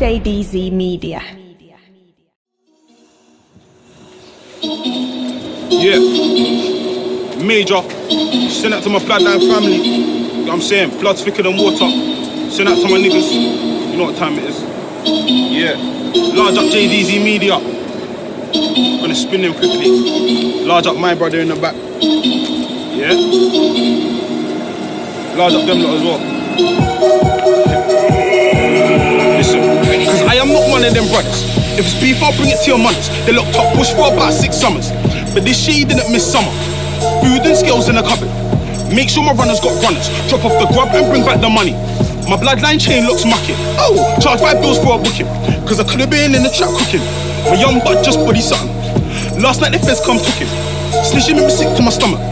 JDZ Media. Yeah. Major. Send that to my bloodline family. You know what I'm saying? Blood's thicker than water. Send that to my niggas. You know what time it is. Yeah. Large up JDZ Media. Gonna spin them quickly. Large up my brother in the back. Yeah. Large up them lot as well. Brothers. If it's beef, I'll bring it to your mothers. They locked up bush for about six summers. But this shit didn't miss summer. Food and skills in the cupboard. Make sure my runners got runners. Drop off the grub and bring back the money. My bloodline chain looks mucky. Oh, charge five bills for a booking. Cause I could have been in the trap cooking. My young butt just body something. Last night the feds come took him. Snitching me sick to my stomach.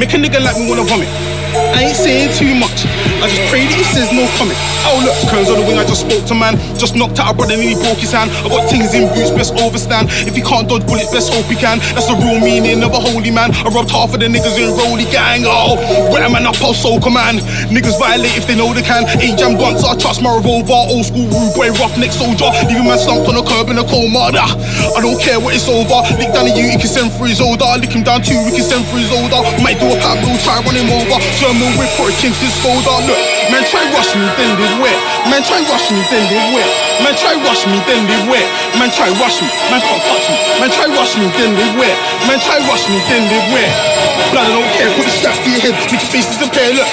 Make a nigga like me wanna vomit. I ain't saying too much. I just pray that he says no comment. Oh look, Kearns on the wing, I just spoke to man. Just knocked out a brother and he broke his hand. I got things in boots, best overstand. If he can't dodge bullets, best hope he can. That's the real meaning of a holy man. I robbed half of the niggas in Rolly gang. Oh, where man up, I'll soul command. Niggas violate if they know they can. Ain't jammed once, I trust my revolver. Old school rude boy, roughneck soldier. Leaving man slumped on the curb in a coma. Nah, I don't care what it's over. Lick down the you, he can send for his older. Lick him down too, we can send for his older. Might do a Pablo, try run him over. German whip for a king's disposal. Look, man, try rush me, then they wet. Man, try rush me, then they wet. Man, try rush me, then they wet. Man, try rush me, man can't touch me. Man, try rush me, then they wet. Man, try rush me, then they wet. Blood, I don't care. Put the straps to your head, make your face disappear. Look,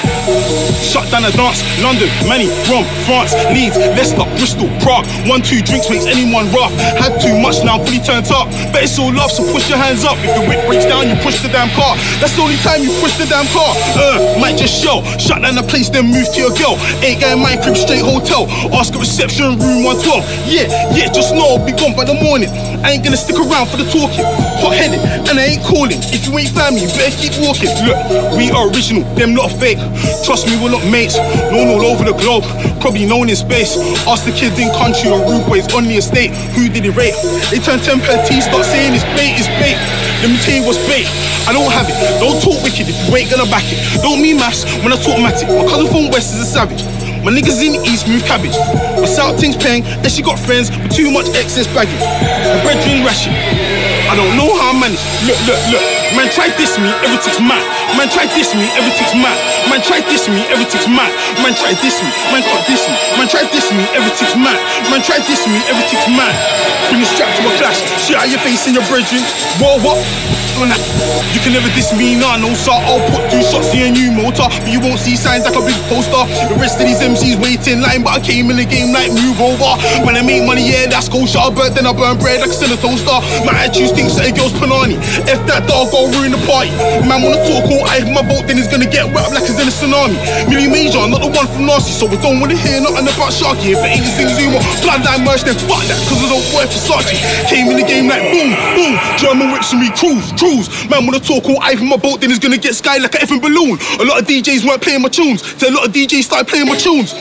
shut down the dance. London, Manny, Rome, France, Leeds, Leicester, Bristol, Prague. One, two drinks makes anyone rough. Had too much, now fully turned up. But it's all love, so push your hands up. If the whip breaks down, you push the damn car. That's the only time you push the damn car. Uh, might just show. Shut down the place, then move to your girl. Ain't getting my crib straight hotel. Ask a reception room 112. Yeah, yeah, just know I'll be gone by the morning. I ain't gonna stick around for the talking. Hot headed, and I ain't calling. If you ain't family, better keep walking. Look, we are original, them not fake. Trust me, we're not mates. Known all over the globe, probably known in space. Ask the kids in country or rude boys on the estate. Who did it rate. They turn 10 per T, start saying it's bait, it's bait. Let me tell you what's bait. I don't have it. Don't talk wicked if you ain't gonna back it. Don't mean maths when I talk matic. My cousin from West is a savage. My niggas in the East move cabbage. My South thing's paying, then she got friends with too much excess baggage. The brethren ration. I don't know how I manage. Look, look, look. Man, try diss me, everything's mad. Man, try diss me, everything's mad. Man, try diss me, everything's mad. Man, try diss me, man can't diss me. Man, try diss me, everything's mad. Man, try diss me, everything's mad. Bring a strap to a clash. Shit out your face in your brethren. Eh? Whoa, what? You can never diss me, nah, no sir. I'll put two shots in a new motor, but you won't see signs like a big poster. The rest of these MCs waiting line, but I came in the game like move over. When I make money, yeah, that's a bird, then I burn bread like a a toaster. My attitude stinks like a girl's panani. If that dog go ruin the party, man wanna talk all I my boat, then he's gonna get wrapped like he's in a tsunami. Milli Major, not the one from Nasty, so we don't wanna hear nothing about Sharky. If it ain't Zing Zuma, bloodline merch, then fuck that, cause I don't work for Sachi. Came in the game like boom, boom, German whips on me, cruise, cruise. Man wanna talk all I from my boat, then he's gonna get sky like an effing balloon. A lot of DJs weren't playing my tunes, till a lot of DJs started playing my tunes.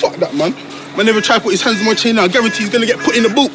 Fuck that, man. Man never try to put his hands on my chain now. I guarantee he's gonna get put in the boot.